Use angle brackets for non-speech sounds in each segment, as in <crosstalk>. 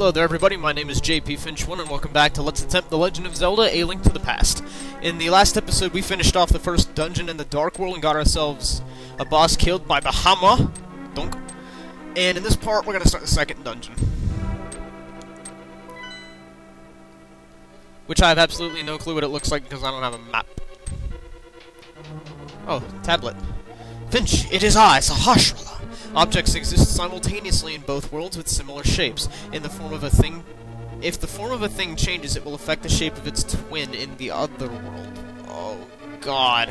Hello there everybody, my name is JP Finch1 and welcome back to Let's Attempt The Legend of Zelda, A Link to the Past. In the last episode we finished off the first dungeon in the Dark World and got ourselves a boss killed by the Hama. Dunk. And in this part we're going to start the second dungeon. Which I have absolutely no clue what it looks like because I don't have a map. Oh, tablet. Finch, it is I, Sahasrahla. Objects exist simultaneously in both worlds with similar shapes. In the form of a thing... If the form of a thing changes, it will affect the shape of its twin in the other world. Oh, God.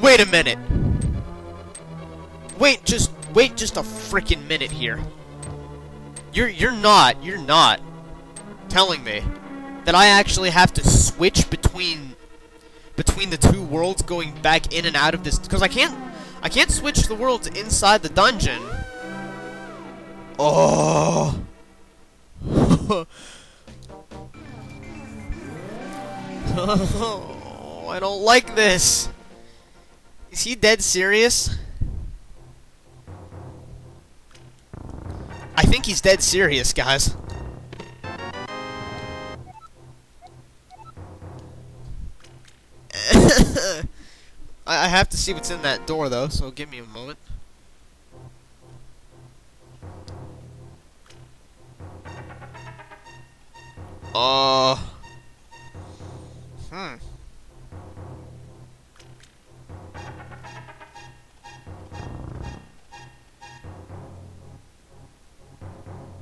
Wait a minute! Wait, just... Wait just a freaking minute here. You're... You're not... You're not telling me that I actually have to switch between between the two worlds going back in and out of this because I can't I can't switch the worlds inside the dungeon. Oh. oh, <laughs> I don't like this. Is he dead serious? I think he's dead serious, guys. <laughs> I, I have to see what's in that door, though, so give me a moment. Uh... Hmm.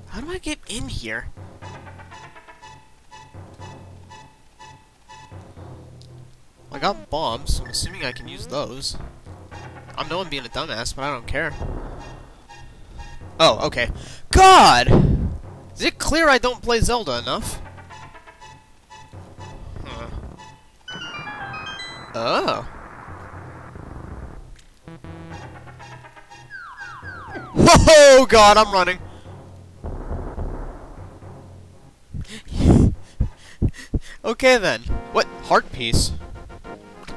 How do I get in here? Got bombs, so I'm assuming I can use those. I know I'm being a dumbass, but I don't care. Oh, okay. God! Is it clear I don't play Zelda enough? Huh. Oh. Whoa, God, I'm running. <laughs> okay, then. What? Heart piece?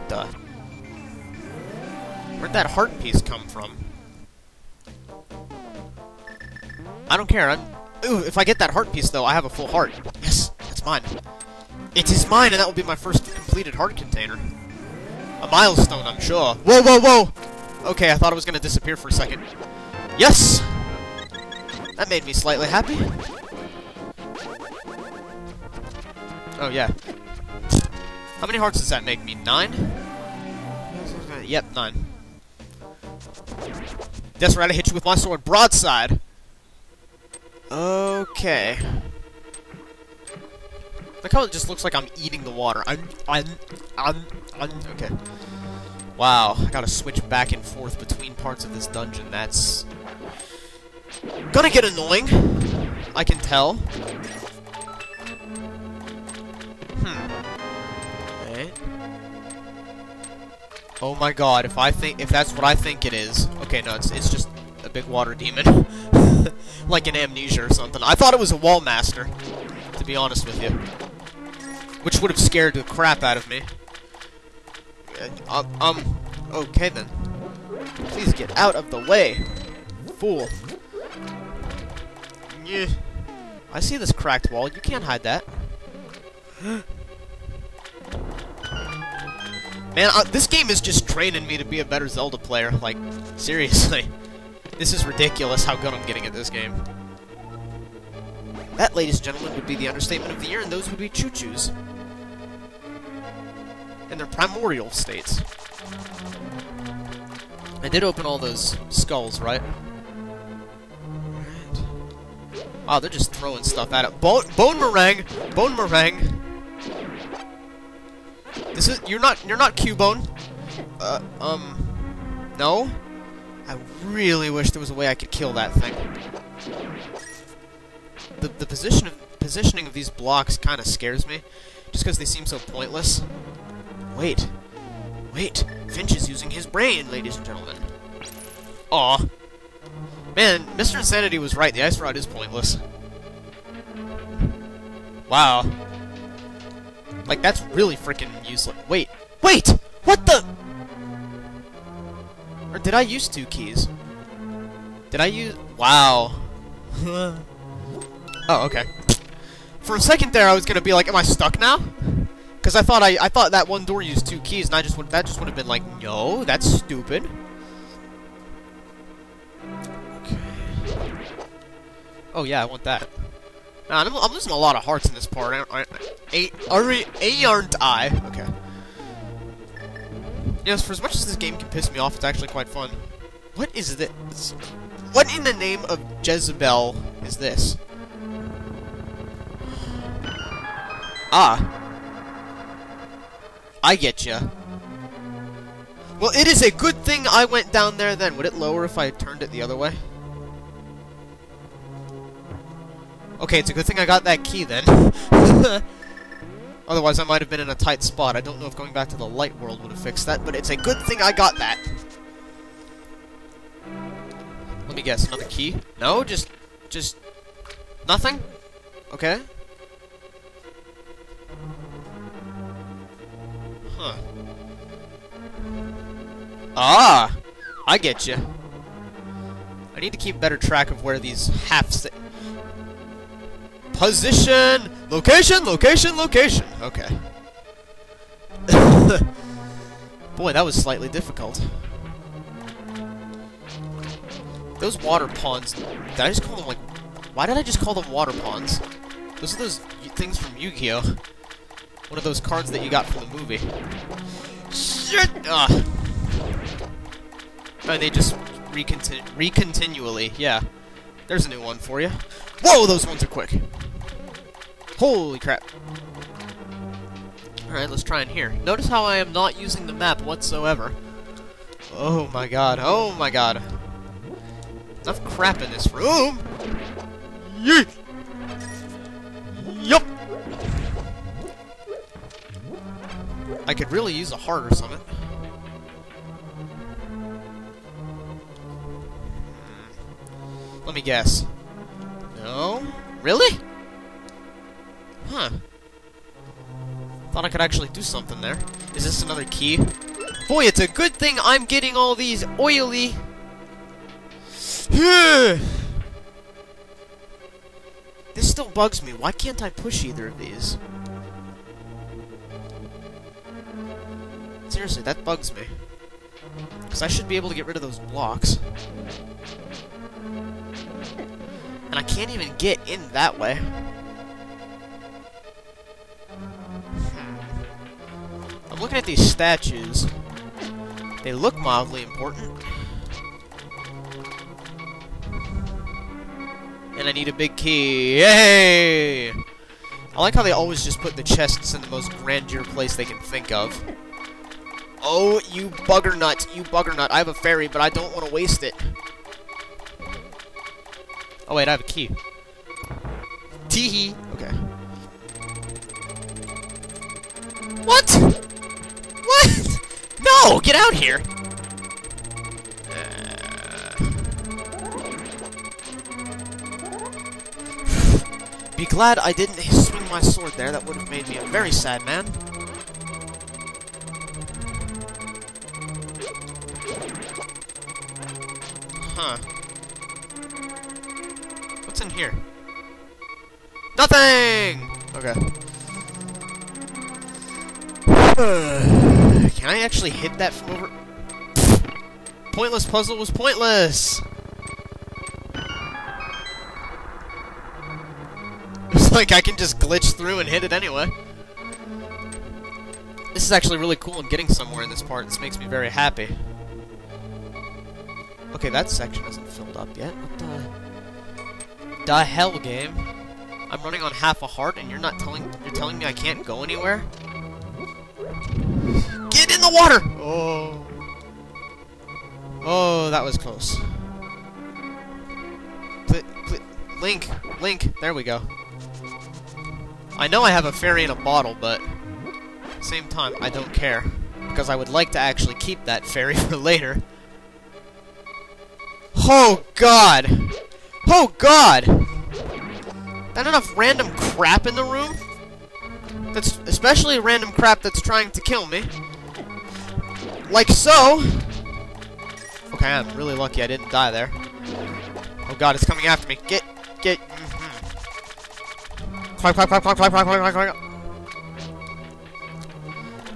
Duh. Where'd that heart piece come from? I don't care. I'm... Ooh, if I get that heart piece, though, I have a full heart. Yes, that's mine. It is mine, and that will be my first completed heart container. A milestone, I'm sure. Whoa, whoa, whoa! Okay, I thought it was going to disappear for a second. Yes! That made me slightly happy. Oh, yeah. How many hearts does that make me? Nine? Yep, nine. I hit you with my sword broadside. Okay. Look how it just looks like I'm eating the water. I'm, I'm, I'm, I'm, okay. Wow, I gotta switch back and forth between parts of this dungeon. That's gonna get annoying. I can tell. Oh my god, if I think if that's what I think it is. Okay, no, it's it's just a big water demon. <laughs> like an amnesia or something. I thought it was a wall master, to be honest with you. Which would have scared the crap out of me. Uh, um, okay then. Please get out of the way. Fool. Yeah. I see this cracked wall. You can't hide that. <gasps> <gasps> Man, uh, this game is just training me to be a better Zelda player. Like, seriously. This is ridiculous how good I'm getting at this game. That, ladies and gentlemen, would be the understatement of the year, and those would be choo-choos. In their primordial states. I did open all those skulls, right? Wow, they're just throwing stuff at it. Bone, Bonemerang! Bone meringue! This is you're not you're not Cubone. Uh, um, no. I really wish there was a way I could kill that thing. The the position of positioning of these blocks kind of scares me, just because they seem so pointless. Wait, wait. Finch is using his brain, ladies and gentlemen. Aw. Man, Mr. Insanity was right. The ice rod is pointless. Wow. Like, that's really freaking useless. Wait! Wait! What the? Or did I use two keys? Did I use... Wow. <laughs> oh, okay. For a second there, I was gonna be like, am I stuck now? Because I thought I, I thought that one door used two keys, and I just would that just would have been like, no, that's stupid. Okay. Oh yeah, I want that. Nah, I'm, I'm losing a lot of hearts in this part. I, I, are, aren't I? Okay. Yes, for as much as this game can piss me off, it's actually quite fun. What is this? What in the name of Jezebel is this? Ah. I get ya. Well, it is a good thing I went down there then. Would it lower if I turned it the other way? Okay, it's a good thing I got that key then. <laughs> Otherwise, I might have been in a tight spot. I don't know if going back to the light world would have fixed that, but it's a good thing I got that. Let me guess, another key? No, just... just... nothing? Okay. Huh. Ah! I get you. I need to keep better track of where these half Position! Location, location, location. Okay. <coughs> Boy, that was slightly difficult. Those water ponds, did I just call them like... Why did I just call them water ponds? Those are those things from Yu-Gi-Oh! One of those cards that you got from the movie. Shit! Ah. And they just recontin recontinually, yeah. There's a new one for you. Whoa, those ones are quick. Holy crap. Alright, let's try in here. Notice how I am not using the map whatsoever. Oh my god, oh my god. Enough crap in this room! Yeet! Yup! I could really use a heart or something. Hmm. Let me guess. No? Really? Huh. Thought I could actually do something there. Is this another key? Boy, it's a good thing I'm getting all these oily... <sighs> this still bugs me. Why can't I push either of these? Seriously, that bugs me. Because I should be able to get rid of those blocks. And I can't even get in that way. Hmm. I'm looking at these statues. They look mildly important. And I need a big key. Yay! I like how they always just put the chests in the most grandeur place they can think of. Oh, you bugger nut, you bugger nut. I have a fairy, but I don't want to waste it. Oh wait, I have a key. Teehee. Okay. What? What? No! Get out here! Be glad I didn't swing my sword there. That would have made me a very sad man. Huh. Here? Nothing! Okay. <sighs> Can I actually hit that from over... Pointless puzzle was pointless! <laughs> It's like I can just glitch through and hit it anyway. This is actually really cool. I'm getting somewhere in this part. This makes me very happy. Okay, that section isn't filled up yet. What the... The hell, game? I'm running on half a heart, and you're not telling... You're telling me I can't go anywhere? Get in the water! Oh. Oh, that was close. Link, Link, there we go. I know I have a fairy in a bottle, but same time, I don't care. Because I would like to actually keep that fairy <laughs> for later. Oh, God! Oh god! Not enough random crap in the room? That's especially random crap that's trying to kill me. Like so! Okay, I'm really lucky I didn't die there. Oh god, it's coming after me. Get, get, mm -hmm. Climb, climb, climb, climb, climb, climb.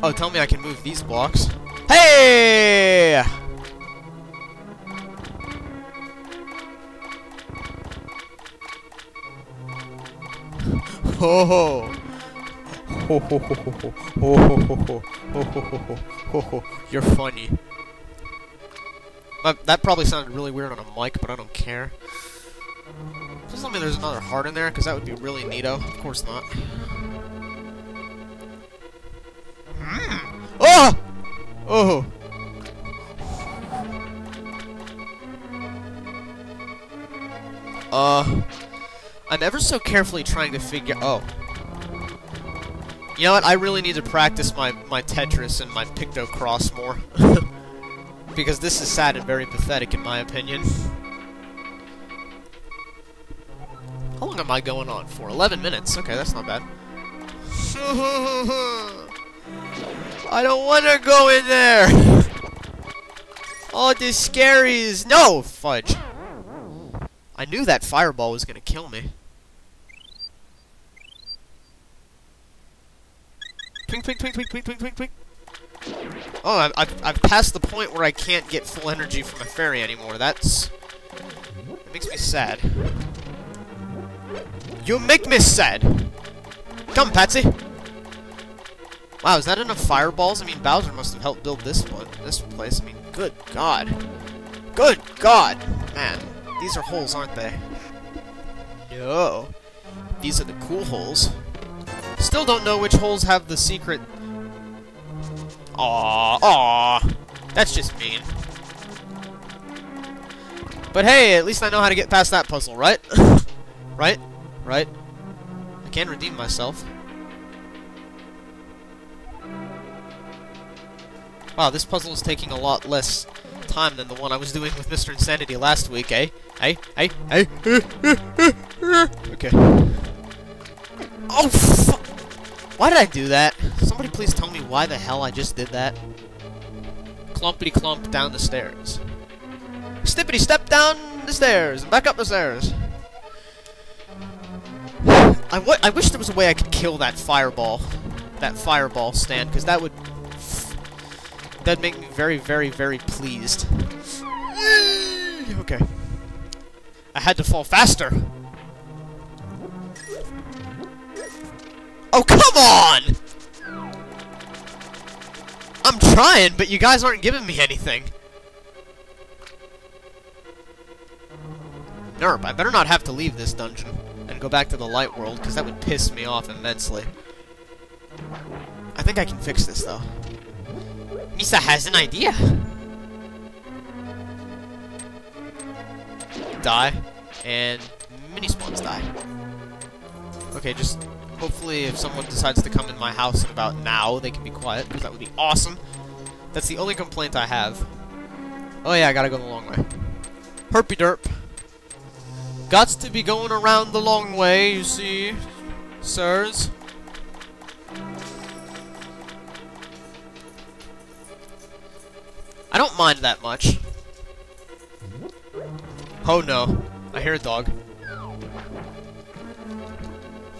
Oh, tell me I can move these blocks. Hey! Ho ho! Ho ho ho ho ho ho ho ho ho ho You're funny. That, that probably sounded really weird on a mic, but I don't care. Please tell me there's another heart in there, because that would be really neato. Of course not. Mm. Oh! Oh! Uh... I'm ever so carefully trying to figure... Oh. You know what? I really need to practice my, my Tetris and my Pictocross more. <laughs> because this is sad and very pathetic in my opinion. How long am I going on for? 11 minutes. Okay, that's not bad. <laughs> I don't want to go in there! <laughs> Oh, this scaries! No! Fudge. I knew that fireball was gonna kill me. Twink, twink, twink, twink, twink, twink, twink, twink. Oh, I've, I've, passed the point where I can't get full energy from a fairy anymore. That's... It makes me sad. You make me sad! Come, Patsy! Wow, is that enough fireballs? I mean, Bowser must have helped build this one, this place. I mean, good God. Good God! Man, these are holes, aren't they? No. These are the cool holes. Still don't know which holes have the secret... Aww, aww. That's just mean. But hey, at least I know how to get past that puzzle, right? <laughs> right? Right? I can redeem myself. Wow, this puzzle is taking a lot less time than the one I was doing with Mr. Insanity last week, eh? Hey, hey, hey! <laughs> okay. Oh, fuck! Why did I do that? Somebody please tell me why the hell I just did that. Clumpity clump down the stairs. Stippity step down the stairs and back up the stairs. I, I wish there was a way I could kill that fireball. That fireball stand, because that would... That'd make me very, very, very pleased. <sighs> okay. I had to fall faster. Oh, come on! I'm trying, but you guys aren't giving me anything. Nerp, I better not have to leave this dungeon and go back to the light world, because that would piss me off immensely. I think I can fix this, though. Misa has an idea! Die, and mini spawns die. Okay, just Hopefully, if someone decides to come in my house in about now, they can be quiet, because that would be awesome. That's the only complaint I have. Oh yeah, I gotta go the long way. Herpy derp. Gots to be going around the long way, you see, sirs. I don't mind that much. Oh no. I hear a dog.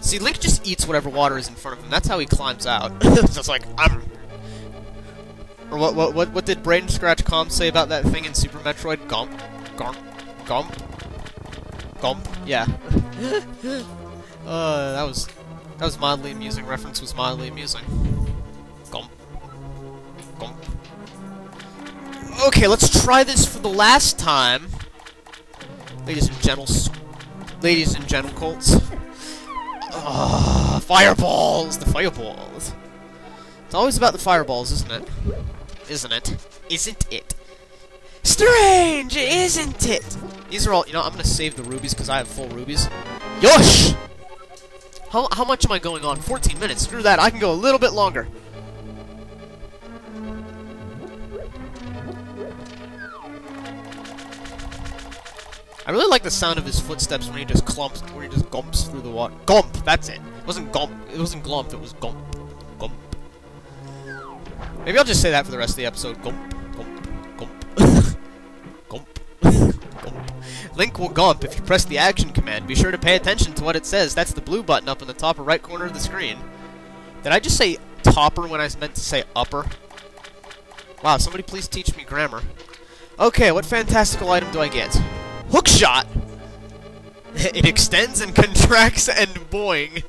See, Link just eats whatever water is in front of him. That's how he climbs out. <laughs> just like, I'm... Or what, what, what, what did Brain Scratch Com say about that thing in Super Metroid? Gump? Gump? Gump? Gump? Yeah. <laughs> uh, that was... That was mildly amusing. Reference was mildly amusing. Gump. Gump. Okay, let's try this for the last time. Ladies and gentles. Ladies and gentlecolts. Ugh, fireballs! The fireballs. It's always about the fireballs, isn't it? Isn't it? Isn't it? Strange, isn't it? These are all, you know, I'm gonna save the rubies because I have full rubies. Yosh! How, how much am I going on? 14 minutes. Screw that, I can go a little bit longer. I really like the sound of his footsteps when he just clumps, when he just gumps through the water. Gump! That's it. It wasn't gump. It wasn't glump. It was gump. Gump. Maybe I'll just say that for the rest of the episode. Gump. Gump. Gump. gump. <laughs> gump. <laughs> Link will gump if you press the action command. Be sure to pay attention to what it says. That's the blue button up in the top right corner of the screen. Did I just say topper when I meant to say upper? Wow, somebody please teach me grammar. Okay, what fantastical item do I get? Hook shot! it <laughs> extends and contracts and boing.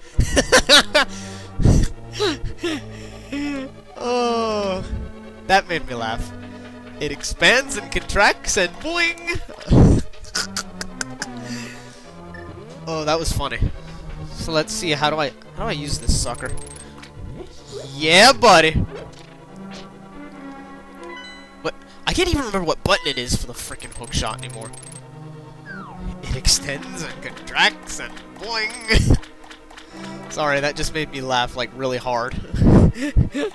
<laughs> oh, that made me laugh. It expands and contracts and boing. <laughs> oh, that was funny. So let's see. How do I how do I use this sucker? Yeah, buddy. What? I can't even remember what button it is for the freaking hook shot anymore. Extends and contracts and boing. <laughs> Sorry, that just made me laugh like really hard. <laughs> can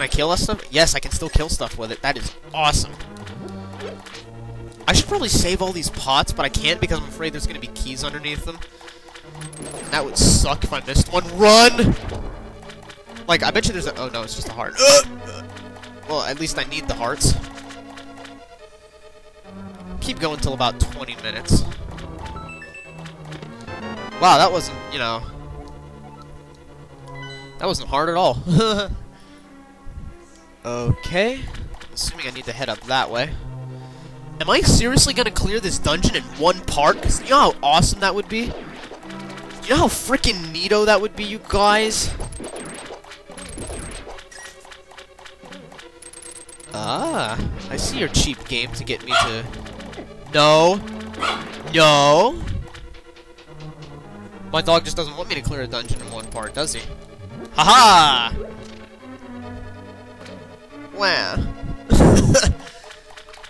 I kill stuff? Yes, I can still kill stuff with it. That is awesome. I should probably save all these pots, but I can't because I'm afraid there's going to be keys underneath them. That would suck if I missed one. Run! Like, I bet you there's a... Oh, no, it's just a heart. <gasps> Well, at least I need the hearts. Keep going till about 20 minutes. Wow, that wasn't, you know... That wasn't hard at all. <laughs> okay. Assuming I need to head up that way. Am I seriously gonna clear this dungeon in one part? Because you know how awesome that would be? You know how freaking neato that would be, you guys? Ah, I see your cheap game to get me to... No. No. My dog just doesn't want me to clear a dungeon in one part, does he? Haha! -ha! <laughs> Wow.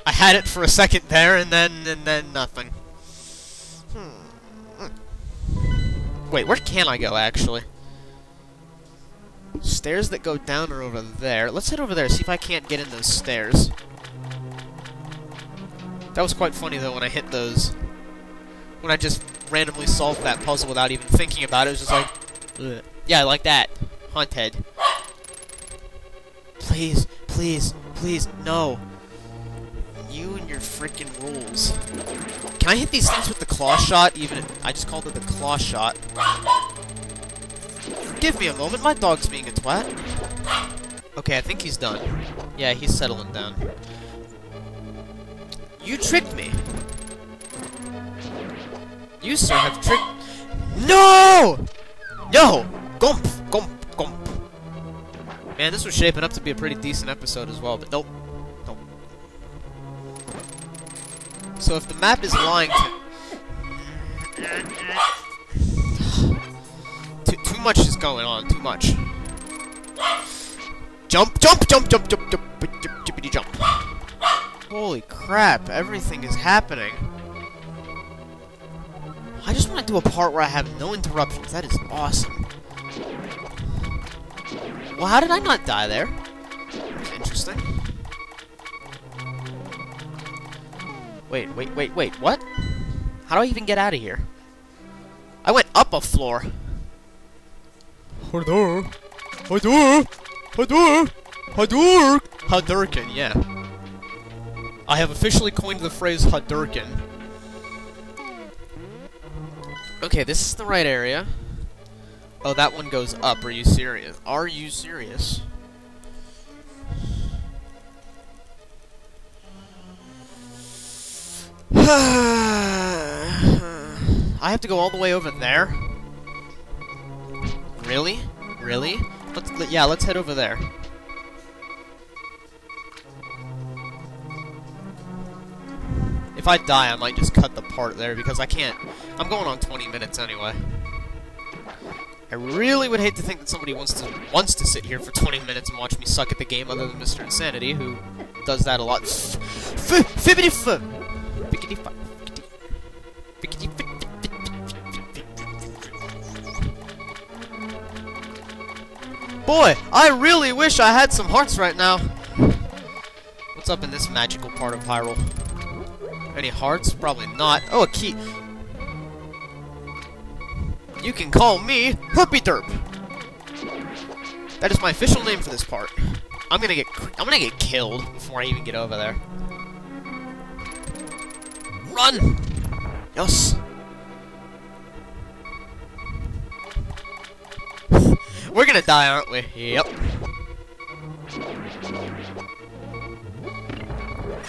I had it for a second there, and then, and then nothing. Hmm. Wait, where can I go, actually? Stairs that go down are over there. Let's head over there, see if I can't get in those stairs. That was quite funny, though, when I hit those. When I just randomly solved that puzzle without even thinking about it. It was just like, Ugh. yeah, like that. Haunted. Please, please, please, no. You and your freaking rules. Can I hit these things with the claw shot? Even I just called it the claw shot. Give me a moment, my dog's being a twat. Okay, I think he's done. Yeah, he's settling down. You tricked me. You, sir, have tricked... No! No! Gump! Gump! Gump! Man, this was shaping up to be a pretty decent episode as well, but nope. Nope. So if the map is lying to... too, too much is going on, too much. Jump, jump, jump, jump, jump, jump, jump, jump, jump. Holy crap, everything is happening. I just want to do a part where I have no interruptions. That is awesome. Well, how did I not die there? That's interesting. Wait, wait, wait, wait, what? How do I even get out of here? I went up a floor. Hador! Hador! Hador! Hador! Hadurkin, yeah. I have officially coined the phrase Hadurkin. Okay, this is the right area. Oh, that one goes up. Are you serious? Are you serious? <sighs> I have to go all the way over there? Really? Really? Let's, yeah, let's head over there. I die, I might just cut the part there because I can't. I'm going on 20 minutes anyway. I really would hate to think that somebody wants to wants to sit here for 20 minutes and watch me suck at the game other than Mr. Insanity, who does that a lot. Boy, I really wish I had some hearts right now. What's up in this magical part of Hyrule? Any hearts? Probably not. Oh, a key. You can call me Herpy Derp. That is my official name for this part. I'm gonna get I'm gonna get killed before I even get over there. Run! Yes. We're gonna die, aren't we? Yep.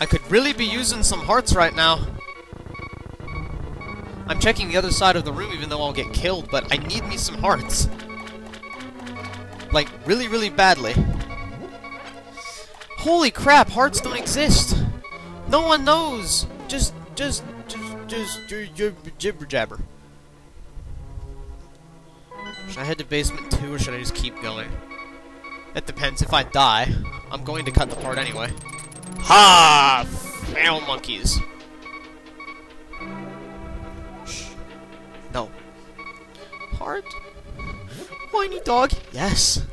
I could really be using some hearts right now. I'm checking the other side of the room even though I'll get killed, but I need me some hearts. Like, really, really badly. Holy crap, hearts don't exist! No one knows! Just, just, just, just, jibber jabber. Should I head to basement 2 or should I just keep going? It depends. If I die, I'm going to cut the part anyway. Ha! Fail monkeys. Shh. No. Heart? Whiny dog? Yes.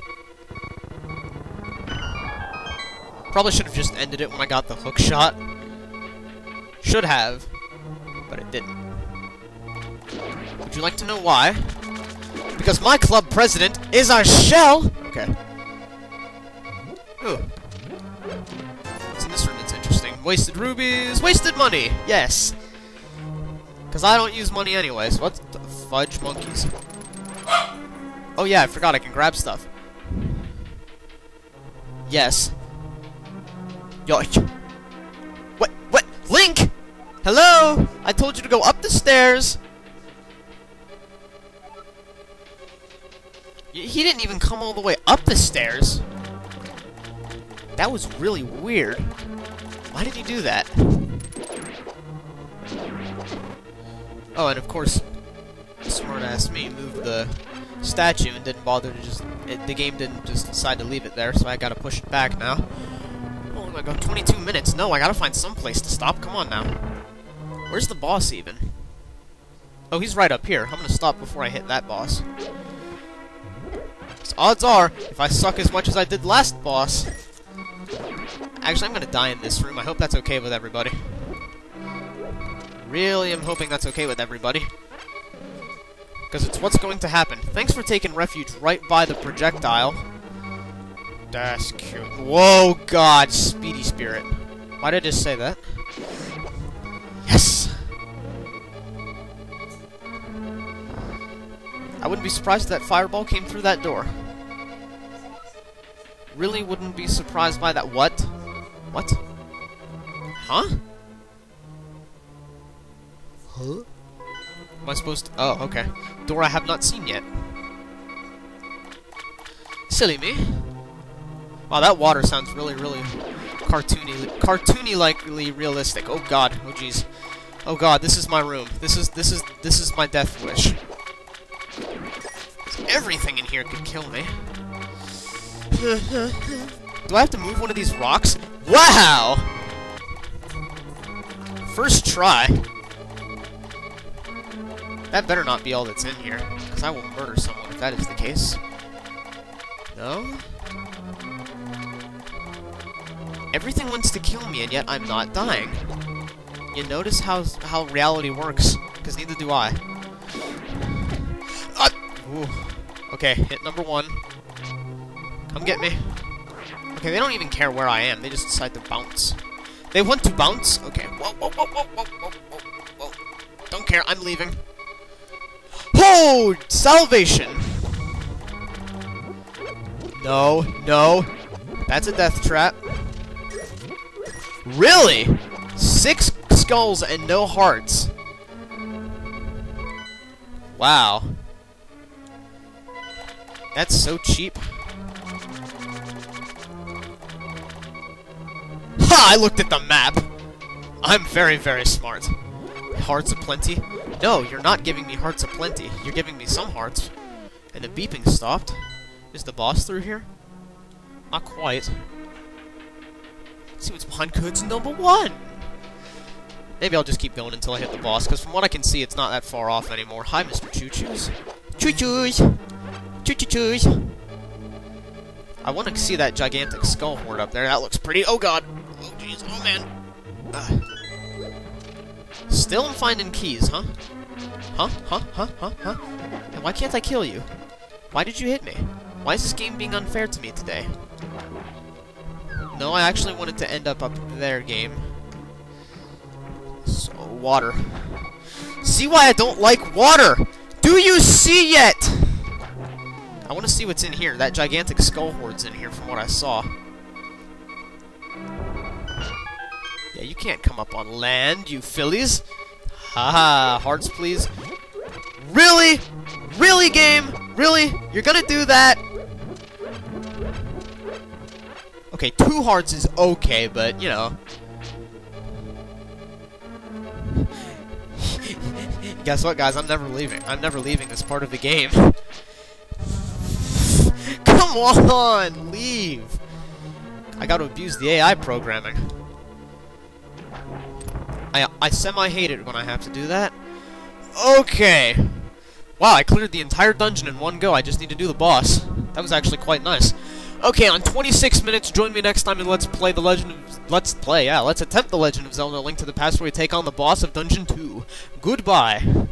Probably should have just ended it when I got the hook shot. Should have, but it didn't. Would you like to know why? Because my club president is a shell! Okay. Ooh. Wasted rubies, wasted money! Yes! Because I don't use money anyways. What the fudge monkeys? Oh yeah, I forgot I can grab stuff. Yes. Yo. What? What? Link! Hello? I told you to go up the stairs. He didn't even come all the way up the stairs. That was really weird. Why did he do that? Oh, and of course, smartass me moved the statue and didn't bother to just... It, the game didn't just decide to leave it there, so I gotta push it back now. Oh my god, 22 minutes. No, I gotta find some place to stop. Come on now. Where's the boss even? Oh, he's right up here. I'm gonna stop before I hit that boss. Odds are, if I suck as much as I did last boss... Actually, I'm gonna die in this room. I hope that's okay with everybody. Really am hoping that's okay with everybody. Because it's what's going to happen. Thanks for taking refuge right by the projectile. That's cute. Whoa, God, Speedy Spirit. Why did I just say that? Yes! I wouldn't be surprised if that fireball came through that door. Really wouldn't be surprised by that. What? What? Huh? Huh? Am I supposed to... Oh, okay. Door I have not seen yet. Silly me. Wow, that water sounds really, really cartoony, cartoony likely realistic. Oh god, oh jeez. Oh god, this is my room. This is, this is, this is my death wish. Everything in here could kill me. <laughs> Do I have to move one of these rocks? Wow! First try. That better not be all that's in here, because I will murder someone if that is the case. No? Everything wants to kill me, and yet I'm not dying. You notice how how reality works, because neither do I. Ah! Ooh. Okay, hit number one. Come get me. Okay, they don't even care where I am. They just decide to bounce. They want to bounce? Okay. Whoa, whoa, whoa, whoa, whoa, whoa, whoa, whoa. Don't care. I'm leaving. Oh! Salvation! No, no. That's a death trap. Really? Six skulls and no hearts. Wow. That's so cheap. I looked at the map! I'm very, very smart. Hearts aplenty? No, you're not giving me hearts aplenty. You're giving me some hearts. And the beeping stopped. Is the boss through here? Not quite. Let's see what's behind curtain number one! Maybe I'll just keep going until I hit the boss, because from what I can see, it's not that far off anymore. Hi, Mr. Choo-Choos. Choo-Choos! Choo-Choo-Choos! I want to see that gigantic skull horde up there. That looks pretty. Oh, God! Man. Uh. Still am finding keys, huh? Huh? Huh? Huh? Huh? Huh? And why can't I kill you? Why did you hit me? Why is this game being unfair to me today? No, I actually wanted to end up up there, game. So water. See why I don't like water? Do you see yet? I want to see what's in here. That gigantic skull horde's in here from what I saw. Yeah, you can't come up on land, you fillies. Haha, hearts please. Really? Really, game? Really? You're gonna do that? Okay, two hearts is okay, but, you know. <laughs> Guess what, guys? I'm never leaving. I'm never leaving this part of the game. <laughs> Come on! Leave! I gotta abuse the AI programming. I, I semi-hate it when I have to do that. Okay. Wow, I cleared the entire dungeon in one go. I just need to do the boss. That was actually quite nice. Okay, on 26 minutes, join me next time and let's play the Legend of... Let's play, yeah. Let's attempt the Legend of Zelda Link to the Past where we take on the boss of Dungeon 2. Goodbye.